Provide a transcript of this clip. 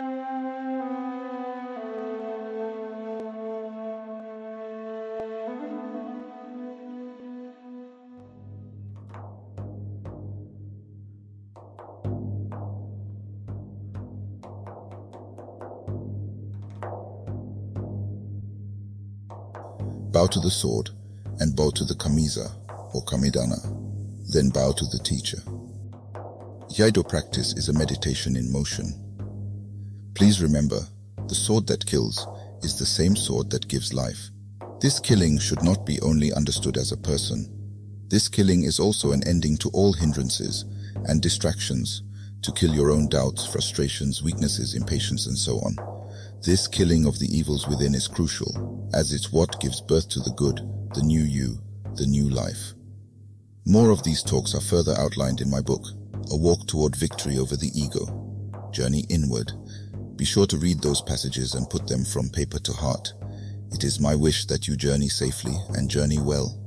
Bow to the sword and bow to the kamiza or kamidana, then bow to the teacher. Iaido practice is a meditation in motion Please remember, the sword that kills is the same sword that gives life. This killing should not be only understood as a person. This killing is also an ending to all hindrances and distractions to kill your own doubts, frustrations, weaknesses, impatience, and so on. This killing of the evils within is crucial, as it's what gives birth to the good, the new you, the new life. More of these talks are further outlined in my book, A Walk Toward Victory Over the Ego, Journey Inward. Be sure to read those passages and put them from paper to heart. It is my wish that you journey safely and journey well.